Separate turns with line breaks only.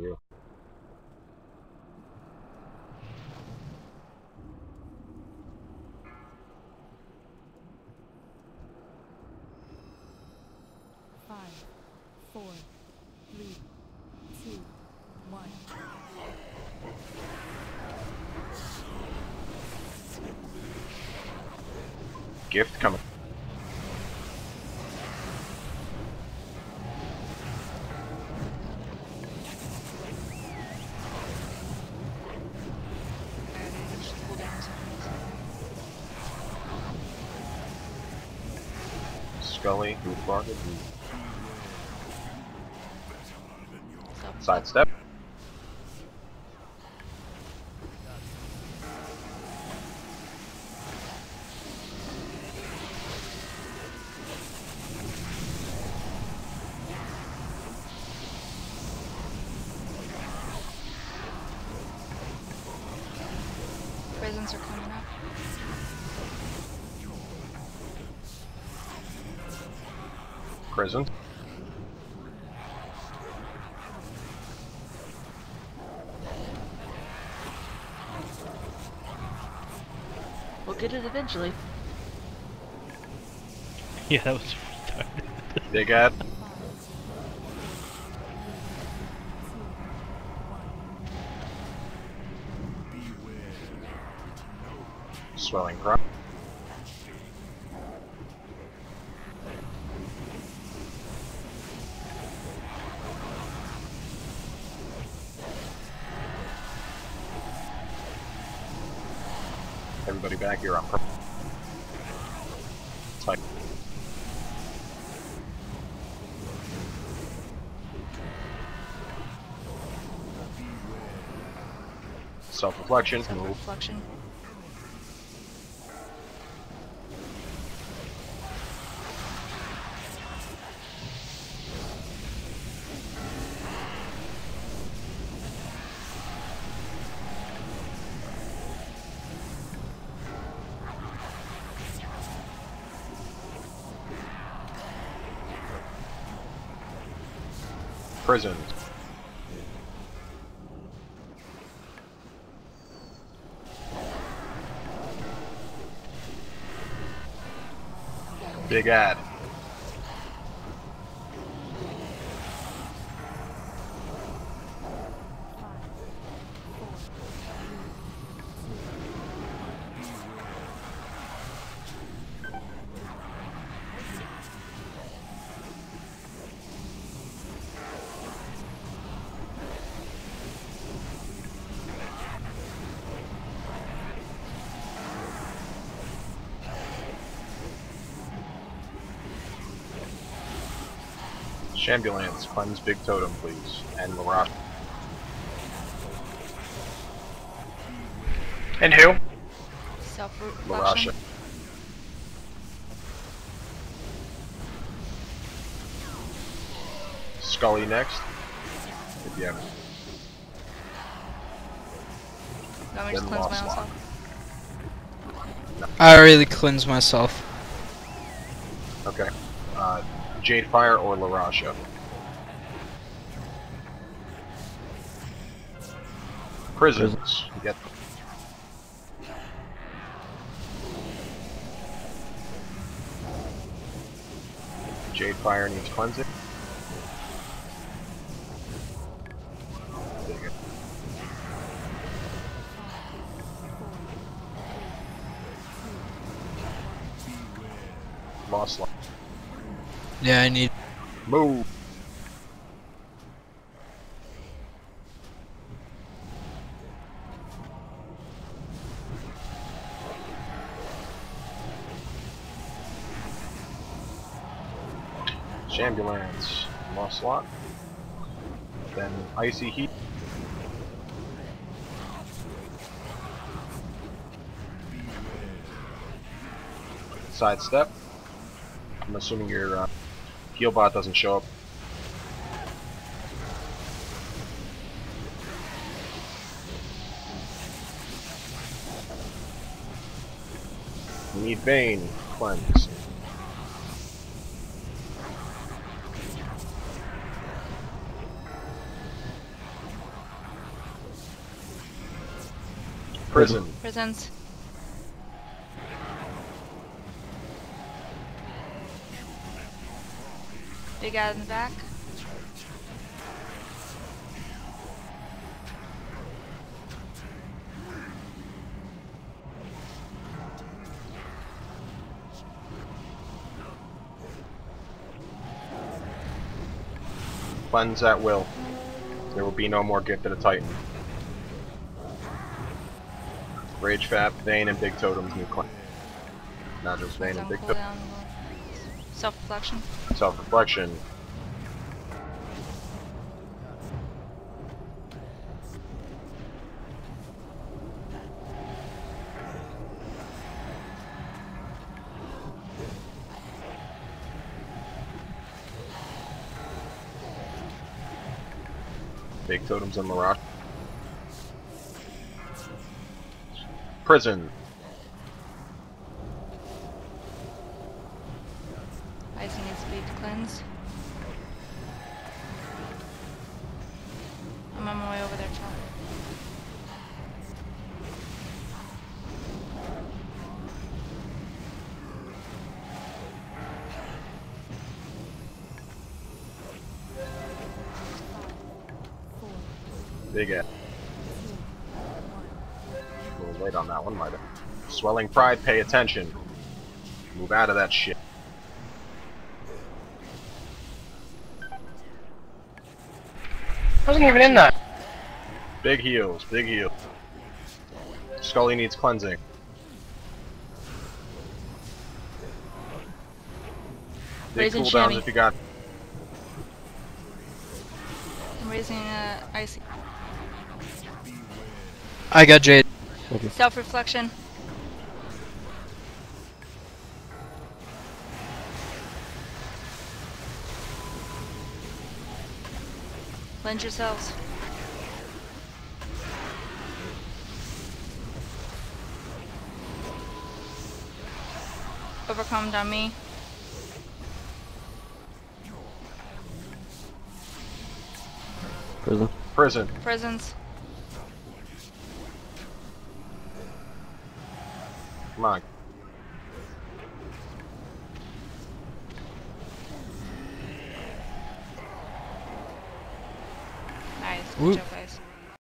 You.
Five, four, three, two, one.
Gift coming. Scully, who
Stop.
sidestep. Prison.
We'll get it eventually.
Yeah, that was retarded.
Dig at. Swelling crop. Everybody back here on purple. Type. Self-reflection, move. Prison. Big ad. Shambulance, cleanse Big Totem, please. And Mirage.
And who?
Self-reflection.
Scully next. If you haven't.
Want me to
Then
cleanse my own
I already cleansed myself.
Okay. Uh, Jade Fire or Larasha? Prisons. You get Jade Fire needs cleansing. Lost life.
Yeah, I need.
Move. Shambulance, lost slot. Then icy heat. Sidestep. I'm assuming your uh, Gilbot doesn't show up. Need Bane, cleanse. Prison.
Prisons. Big guy in the back.
Cleanse at will. There will be no more gift of the Titan. Rage Fap, Vayne, and Big Totems new cleanse. Not just Vayne and Big Totems.
Self-reflection.
Self-reflection. Big totems
on the rock. Prison.
Big ass. A little late on that one, might have. Swelling pride, pay attention. Move out of that shit.
Wasn't even in that.
Big heals, big heal. Scully needs cleansing. Big
Raising
cooldowns
chamois.
if you got.
I'm raising uh, Icy.
I got Jade.
Self-reflection. Lend yourselves. Overcome on me.
Prison.
Prison.
Prisons.
Come on.
Nice.
Whoop.
Good job,